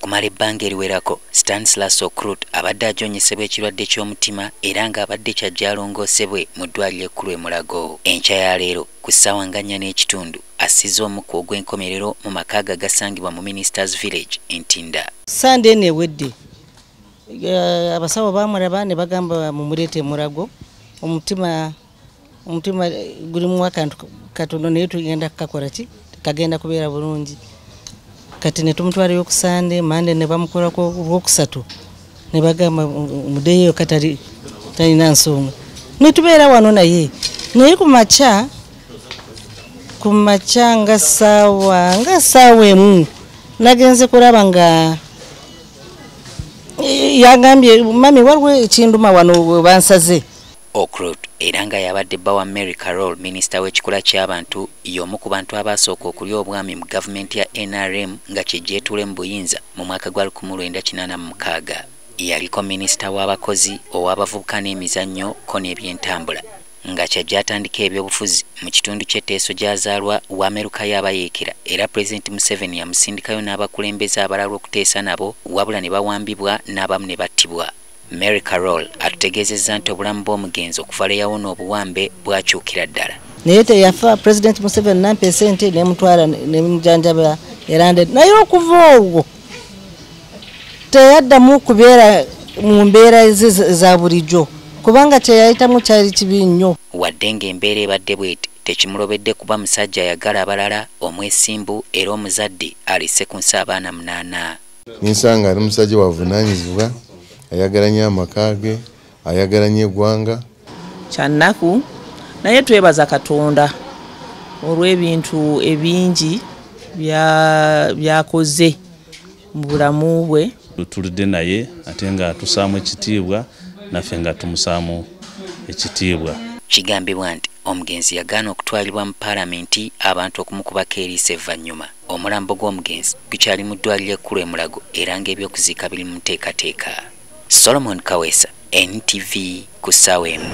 okumala ebbanga eriwerako stanislas ocrut abadde ajonyesebwa ekirwadde ky'omutima era ng'abadde kyajjalongoosebwe mu ddwaliro ekkulu emulago enkya ya leero ku ssaawa nga nnya n'ekitundu assizza omukka ogw'enkomerero mu makaaga gasangibwa mu ministers village entinda sande eno ewedde abasawo bamulaba ne bagamba mumuleete mulago omutima omutima gulimu akantu katono naye tugenda kukakola ki? Kagenda kubeera bulungi kati netumutwalayo kusande mande nebamukolako olwokusatu nebagamba mudeyo katali talina nsonga. Netubeera wano naye naye kumakya kumakya nga saawa nga saawa emu nagenze kulaba nga yagambye mami waliwo ekinduma wano webansaze ocrut era nga yabadde bba wa mary carol minisita w'ekikula ky'abantu y'omu ku bantu abaasooka okulya obwami mu gavumenti ya nrm nga kyegyetuule mu buyinza mu mwaka gwa 1986 yaliko minisita w'abakozi ow'abavubuka n'emizannyo ko n'ebyentambula nga kyajja atandika ebyobufuzi mu kitundu ky'etteeso gy'azaalwa w'ameruka y'abayeekera. Era pulezidenti museveni yamusindikayo n'abakulembeze abalala okuteesa nabo wabula ne bawambibwa n'abamu ne battibwa mary carol atutegeezezza nti obulamu bw'omugenzi okuva lwe yawona obuwambe bwakyukira ddala. Naye teyafa pulezidenti museveni nampa esente nemutwala nemujanjaba erande naye okuva olwo teyaddamu kubeera mu mbeera ze za bulijjo kubanga kyeyayitamu kyali kibi nnyo. Wadde ng'embeera ebadde bweti tekimulobedde kuba musajja ayagala abalala omwesimbu era omuzadde alise ku nsi abaana munaana. Ninsanga ali musajja wavunaanyizibwa ayagala nnyo amaka ge ayagala nnyo eggwanga kyannaku naye twebaza katonda olw'ebintu ebingi byakoze mu bulamu bwe. Tulidde naye ate nga tusaamu ekitiibwa naffe nga tumusaamu ekitiibwa. Kigambibwa nti omugenzi yagaana okutwalibwa mu paalamenti abantu okumukubako eriisa evvannyuma omulambo gw'omugenzi gukyali mu ddwaliro ekkulu emulago era ng'ebyokuziika biri mu nteekateeka solomon kaweesa ntv ku ssaawa emu